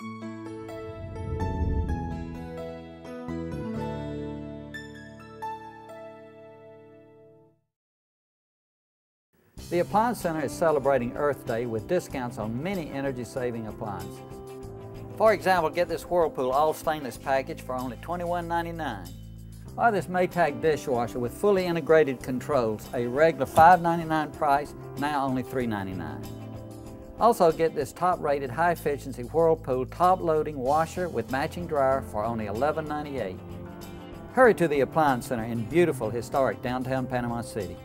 The Appliance Center is celebrating Earth Day with discounts on many energy-saving appliances. For example, get this Whirlpool all stainless package for only $21.99. Or this Maytag dishwasher with fully integrated controls, a regular $5.99 price, now only $3.99. Also get this top-rated high-efficiency Whirlpool top-loading washer with matching dryer for only $11.98. Hurry to the Appliance Center in beautiful historic downtown Panama City.